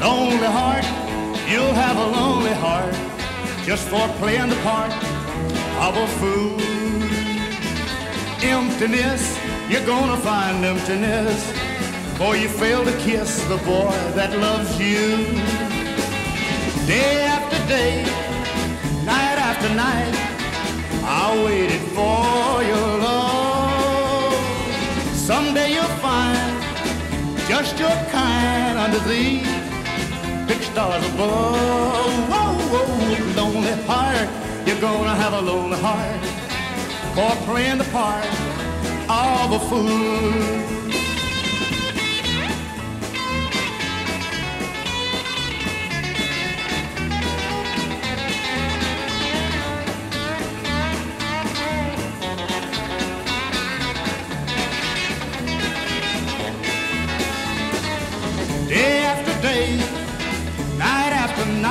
Lonely heart, you'll have a lonely heart just for playing the part of a fool. Emptiness, you're gonna find emptiness, for you fail to kiss the boy that loves you. Day after day, Someday you'll find just your kind under these big stars above. Whoa, whoa, lonely heart, you're gonna have a lonely heart for playing the part of a fool.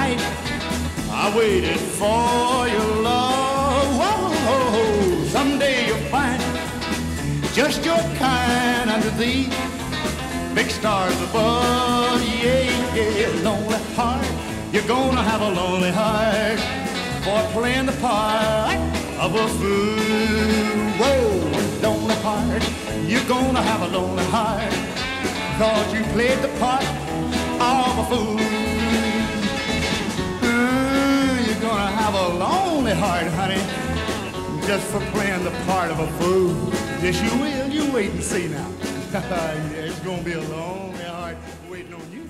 Night, I waited for your love. Whoa, someday you'll find just your kind under these big stars above. Yeah, yeah, lonely heart, you're gonna have a lonely heart for playing the part of a fool. Whoa, lonely heart, you're gonna have a lonely heart. Cause you played the part of a fool. sweetheart, honey, just for playing the part of a fool. Yes, you will. You wait and see now. yeah, it's gonna be a long and hard waiting on you.